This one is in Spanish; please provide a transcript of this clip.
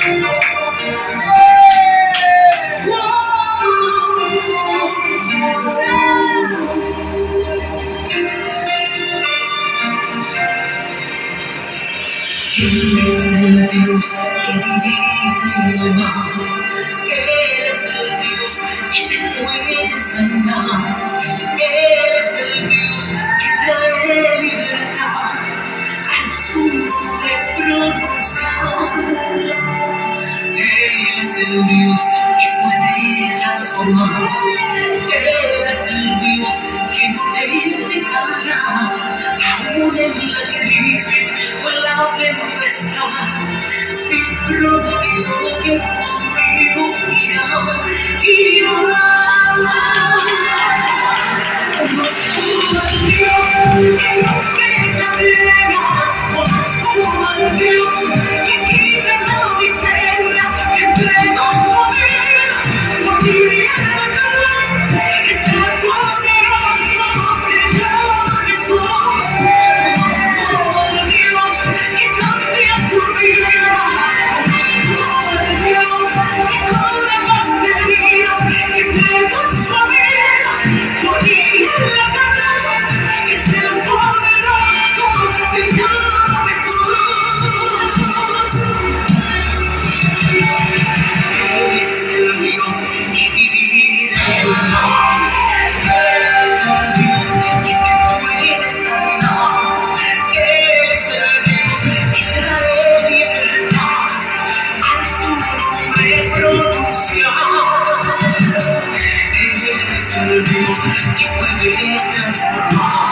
Él que divide el mar. que no te invitará, aún en la crisis o en la tempestad, si prometió que contigo irá, irá. Nos Dios que no te Solo Dios es el transformar.